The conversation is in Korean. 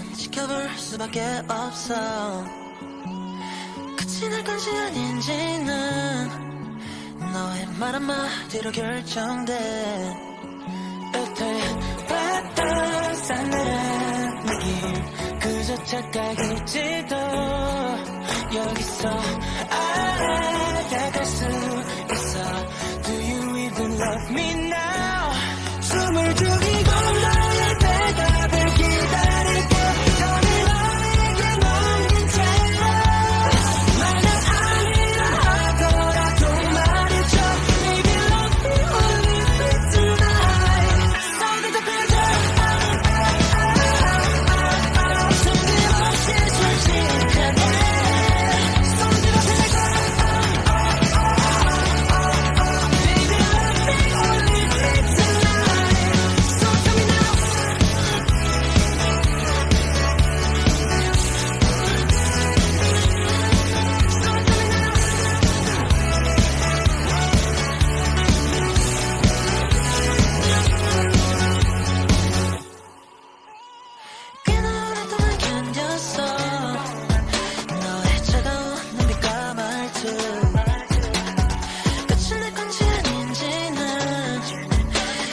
난 지켜볼 수밖에 없어 끝이 날 건지 아닌지는 너의 말 한마디로 결정돼 으틀 봤던 싸늘한 느낌 그저 착각일지도 여기서 알아갈 수 있어 Do you even love me now?